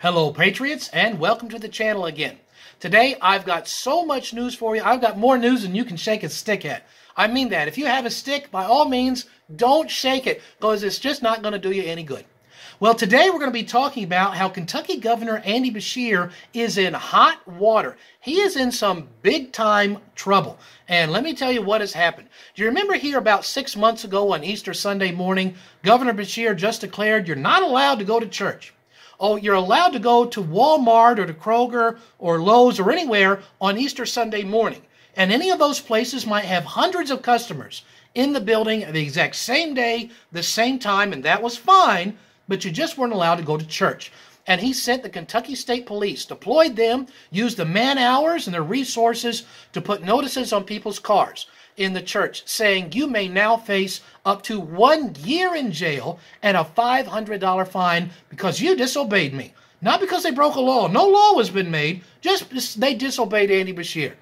Hello, Patriots, and welcome to the channel again. Today, I've got so much news for you. I've got more news than you can shake a stick at. I mean that. If you have a stick, by all means, don't shake it because it's just not going to do you any good. Well, today we're going to be talking about how Kentucky Governor Andy Beshear is in hot water. He is in some big time trouble. And let me tell you what has happened. Do you remember here about six months ago on Easter Sunday morning, Governor Beshear just declared you're not allowed to go to church? Oh, you're allowed to go to Walmart or to Kroger or Lowe's or anywhere on Easter Sunday morning. And any of those places might have hundreds of customers in the building at the exact same day, the same time, and that was fine, but you just weren't allowed to go to church. And he sent the Kentucky State Police, deployed them, used the man hours and their resources to put notices on people's cars in the church saying you may now face up to one year in jail and a $500 fine because you disobeyed me. Not because they broke a law. No law has been made. Just they disobeyed Andy Beshear.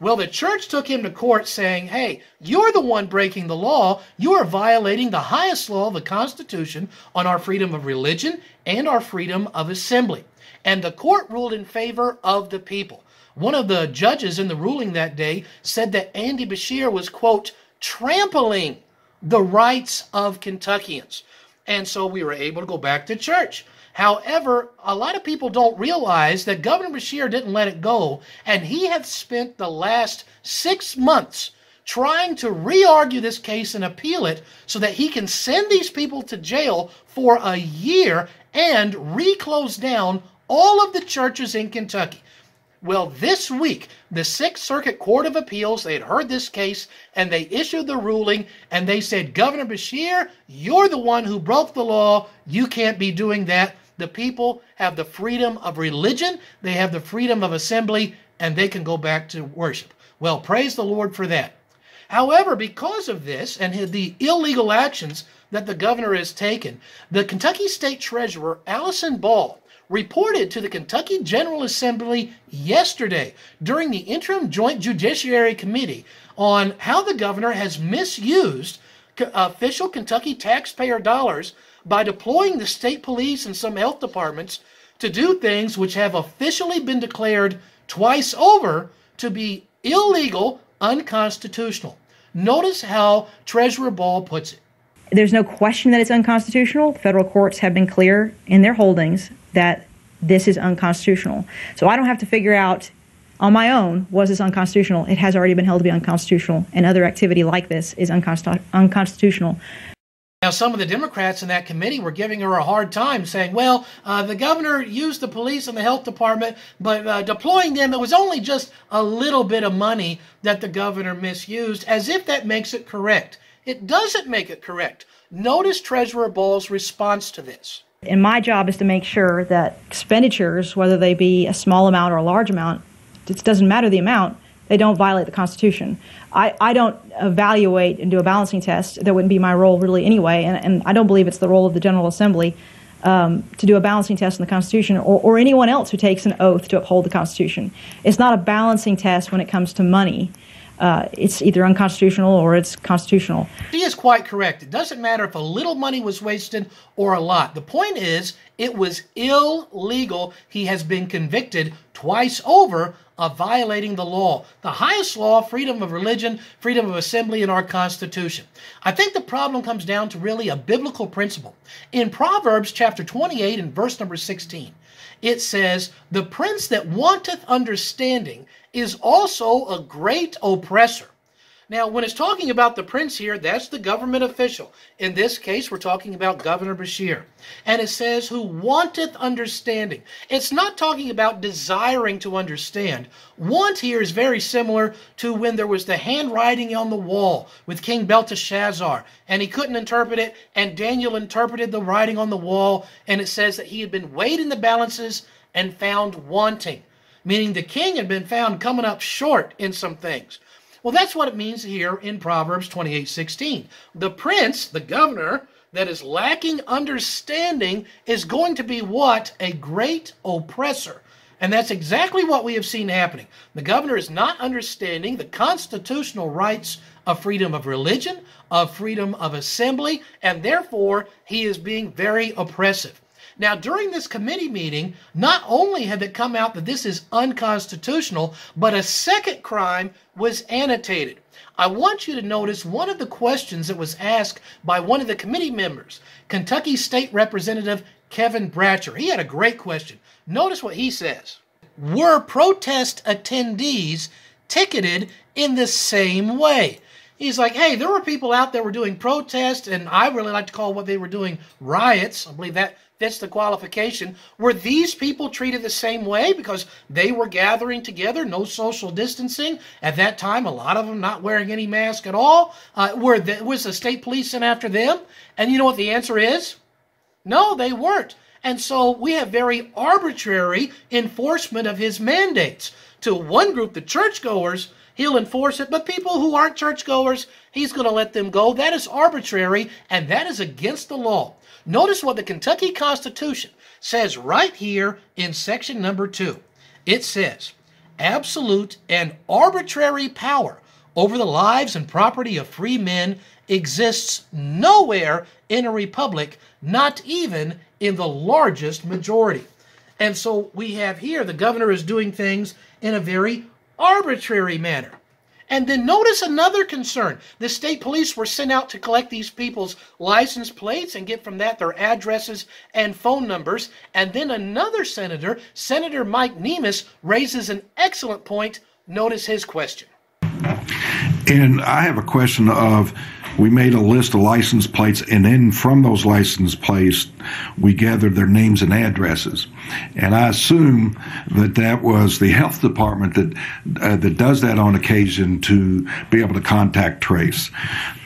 Well, the church took him to court saying, hey, you're the one breaking the law. You are violating the highest law of the Constitution on our freedom of religion and our freedom of assembly. And the court ruled in favor of the people. One of the judges in the ruling that day said that Andy Beshear was, quote, trampling the rights of Kentuckians. And so we were able to go back to church. However, a lot of people don't realize that Governor Beshear didn't let it go, and he had spent the last six months trying to re argue this case and appeal it so that he can send these people to jail for a year and reclose down all of the churches in Kentucky. Well, this week, the Sixth Circuit Court of Appeals, they had heard this case and they issued the ruling and they said, Governor Beshear, you're the one who broke the law. You can't be doing that. The people have the freedom of religion, they have the freedom of assembly, and they can go back to worship. Well, praise the Lord for that. However, because of this and the illegal actions that the governor has taken, the Kentucky State Treasurer, Allison Ball, reported to the Kentucky General Assembly yesterday during the Interim Joint Judiciary Committee on how the governor has misused uh, official Kentucky taxpayer dollars by deploying the state police and some health departments to do things which have officially been declared twice over to be illegal, unconstitutional. Notice how Treasurer Ball puts it. There's no question that it's unconstitutional. Federal courts have been clear in their holdings that this is unconstitutional. So I don't have to figure out on my own was this unconstitutional. It has already been held to be unconstitutional, and other activity like this is unconstitutional. Now, some of the Democrats in that committee were giving her a hard time, saying, well, uh, the governor used the police and the health department, but uh, deploying them, it was only just a little bit of money that the governor misused, as if that makes it correct. It doesn't make it correct. Notice Treasurer Ball's response to this. And my job is to make sure that expenditures, whether they be a small amount or a large amount, it doesn't matter the amount, they don't violate the Constitution. I, I don't evaluate and do a balancing test. That wouldn't be my role really anyway, and, and I don't believe it's the role of the General Assembly um, to do a balancing test in the Constitution or, or anyone else who takes an oath to uphold the Constitution. It's not a balancing test when it comes to money uh, it's either unconstitutional or it's constitutional. She is quite correct. It doesn't matter if a little money was wasted or a lot. The point is, it was illegal. He has been convicted twice over of violating the law, the highest law, freedom of religion, freedom of assembly in our Constitution. I think the problem comes down to really a biblical principle. In Proverbs chapter 28 and verse number 16, it says, The prince that wanteth understanding is also a great oppressor. Now, when it's talking about the prince here, that's the government official. In this case, we're talking about Governor Beshear. And it says, who wanteth understanding. It's not talking about desiring to understand. Want here is very similar to when there was the handwriting on the wall with King Belteshazzar, and he couldn't interpret it, and Daniel interpreted the writing on the wall, and it says that he had been weighed in the balances and found wanting, meaning the king had been found coming up short in some things. Well, that's what it means here in Proverbs 28 16. The prince, the governor, that is lacking understanding is going to be what? A great oppressor. And that's exactly what we have seen happening. The governor is not understanding the constitutional rights of freedom of religion, of freedom of assembly, and therefore he is being very oppressive. Now, during this committee meeting, not only had it come out that this is unconstitutional, but a second crime was annotated. I want you to notice one of the questions that was asked by one of the committee members, Kentucky State Representative Kevin Bratcher. He had a great question. Notice what he says. Were protest attendees ticketed in the same way? He's like, hey, there were people out there were doing protests, and I really like to call what they were doing riots. I believe that fits the qualification. Were these people treated the same way because they were gathering together, no social distancing? At that time, a lot of them not wearing any mask at all. Uh, were the, was the state police sent after them? And you know what the answer is? No, they weren't. And so we have very arbitrary enforcement of his mandates. To one group, the churchgoers, he'll enforce it, but people who aren't churchgoers, he's going to let them go. That is arbitrary, and that is against the law. Notice what the Kentucky Constitution says right here in section number two. It says, absolute and arbitrary power over the lives and property of free men exists nowhere in a republic, not even in the largest majority. And so we have here the governor is doing things in a very arbitrary manner. And then notice another concern. The state police were sent out to collect these people's license plates and get from that their addresses and phone numbers. And then another senator, Senator Mike Nemes, raises an excellent point. Notice his question. And I have a question of we made a list of license plates, and then from those license plates, we gathered their names and addresses. And I assume that that was the health department that uh, that does that on occasion to be able to contact trace.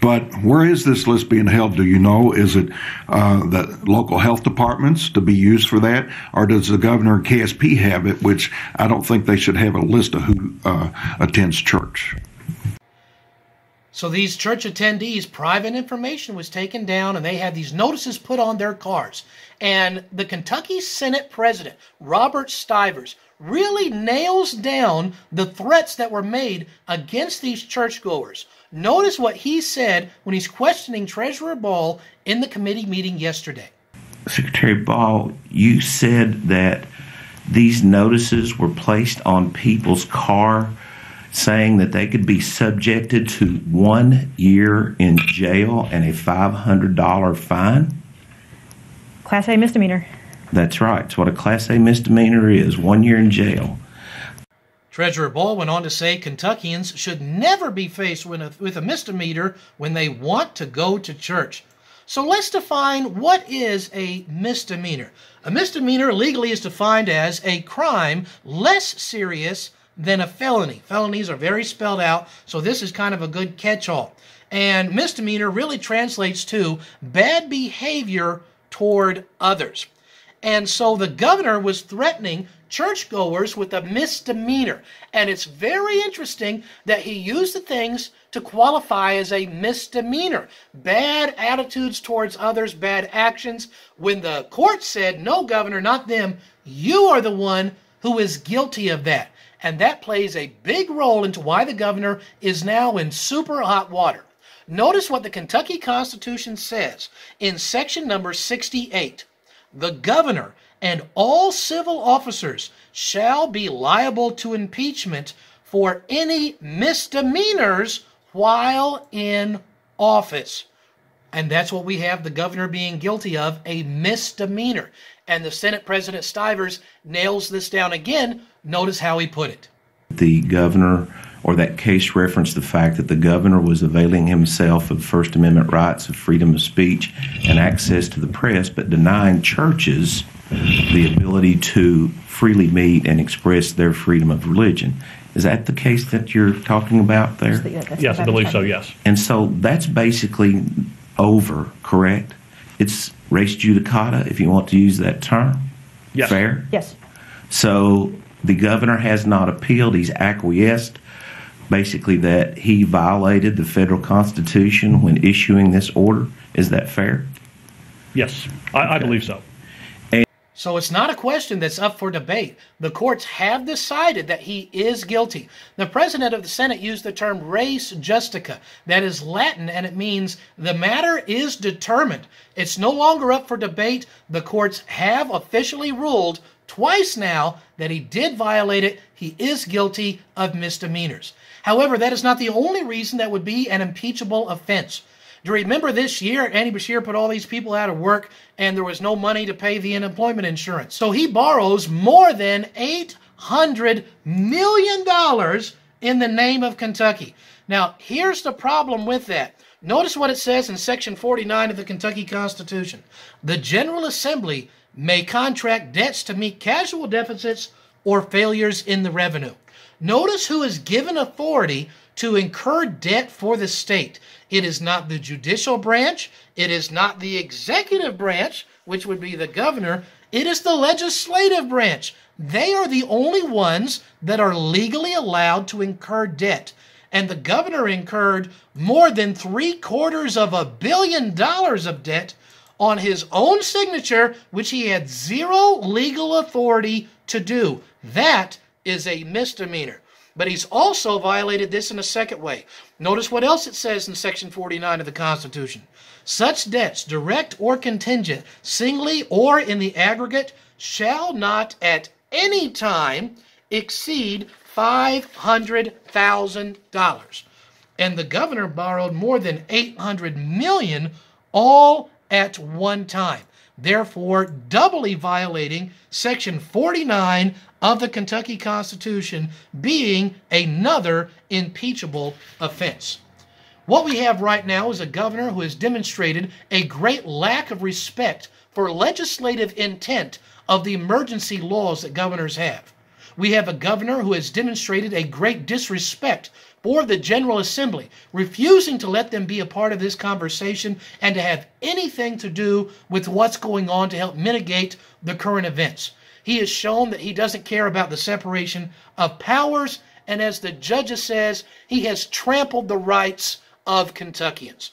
But where is this list being held? Do you know? Is it uh, the local health departments to be used for that, or does the governor and KSP have it? Which I don't think they should have a list of who uh, attends church. So these church attendees, private information was taken down and they had these notices put on their cars. And the Kentucky Senate President, Robert Stivers, really nails down the threats that were made against these churchgoers. Notice what he said when he's questioning Treasurer Ball in the committee meeting yesterday. Secretary Ball, you said that these notices were placed on people's car saying that they could be subjected to one year in jail and a $500 fine? Class A misdemeanor. That's right. It's what a Class A misdemeanor is one year in jail. Treasurer Ball went on to say Kentuckians should never be faced with a, with a misdemeanor when they want to go to church. So let's define what is a misdemeanor. A misdemeanor legally is defined as a crime less serious than a felony. Felonies are very spelled out, so this is kind of a good catch all. And misdemeanor really translates to bad behavior toward others. And so the governor was threatening churchgoers with a misdemeanor. And it's very interesting that he used the things to qualify as a misdemeanor. Bad attitudes towards others, bad actions. When the court said, no, governor, not them, you are the one who is guilty of that. And that plays a big role into why the governor is now in super hot water. Notice what the Kentucky Constitution says in section number 68. The governor and all civil officers shall be liable to impeachment for any misdemeanors while in office. And that's what we have the governor being guilty of a misdemeanor. And the Senate President Stivers nails this down again. Notice how he put it. The governor or that case referenced the fact that the governor was availing himself of First Amendment rights of freedom of speech and access to the press, but denying churches the ability to freely meet and express their freedom of religion. Is that the case that you're talking about there? Yes, I believe so, yes. And so that's basically over, correct? It's res judicata, if you want to use that term. Yes. Fair? Yes. So the governor has not appealed. He's acquiesced, basically, that he violated the federal constitution when issuing this order. Is that fair? Yes, I, I believe so. So it's not a question that's up for debate. The courts have decided that he is guilty. The president of the Senate used the term res justica. That is Latin and it means the matter is determined. It's no longer up for debate. The courts have officially ruled twice now that he did violate it. He is guilty of misdemeanors. However, that is not the only reason that would be an impeachable offense. Do you remember this year, Andy Beshear put all these people out of work and there was no money to pay the unemployment insurance. So he borrows more than $800 million in the name of Kentucky. Now, here's the problem with that. Notice what it says in Section 49 of the Kentucky Constitution. The General Assembly may contract debts to meet casual deficits or failures in the revenue. Notice who is given authority to incur debt for the state. It is not the judicial branch, it is not the executive branch, which would be the governor, it is the legislative branch. They are the only ones that are legally allowed to incur debt. And the governor incurred more than three quarters of a billion dollars of debt on his own signature, which he had zero legal authority to do. That is a misdemeanor. But he's also violated this in a second way. Notice what else it says in Section 49 of the Constitution. Such debts, direct or contingent, singly or in the aggregate, shall not at any time exceed $500,000. And the governor borrowed more than 800 million all at one time therefore doubly violating Section 49 of the Kentucky Constitution, being another impeachable offense. What we have right now is a governor who has demonstrated a great lack of respect for legislative intent of the emergency laws that governors have. We have a governor who has demonstrated a great disrespect for the General Assembly, refusing to let them be a part of this conversation and to have anything to do with what's going on to help mitigate the current events. He has shown that he doesn't care about the separation of powers, and as the judge says, he has trampled the rights of Kentuckians.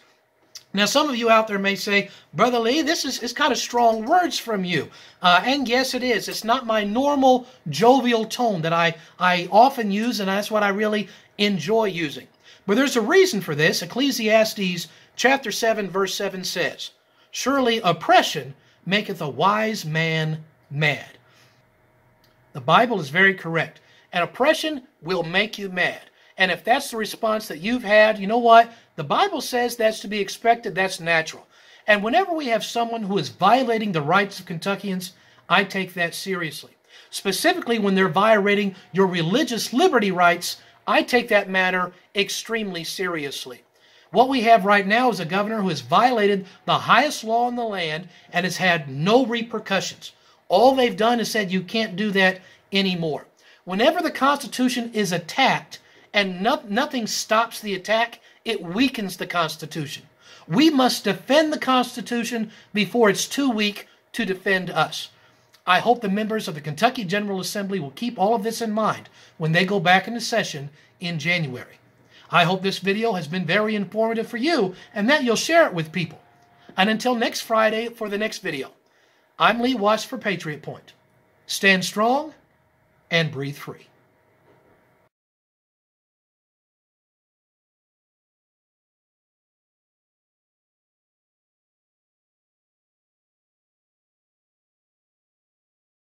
Now, some of you out there may say, Brother Lee, this is, is kind of strong words from you. Uh, and yes, it is. It's not my normal jovial tone that I, I often use, and that's what I really enjoy using. But there's a reason for this. Ecclesiastes chapter 7, verse 7 says, Surely oppression maketh a wise man mad. The Bible is very correct. And oppression will make you mad. And if that's the response that you've had, you know what? The Bible says that's to be expected, that's natural. And whenever we have someone who is violating the rights of Kentuckians, I take that seriously. Specifically, when they're violating your religious liberty rights, I take that matter extremely seriously. What we have right now is a governor who has violated the highest law in the land and has had no repercussions. All they've done is said you can't do that anymore. Whenever the Constitution is attacked and no, nothing stops the attack, it weakens the Constitution. We must defend the Constitution before it's too weak to defend us. I hope the members of the Kentucky General Assembly will keep all of this in mind when they go back into session in January. I hope this video has been very informative for you and that you'll share it with people. And until next Friday for the next video, I'm Lee Watts for Patriot Point. Stand strong and breathe free.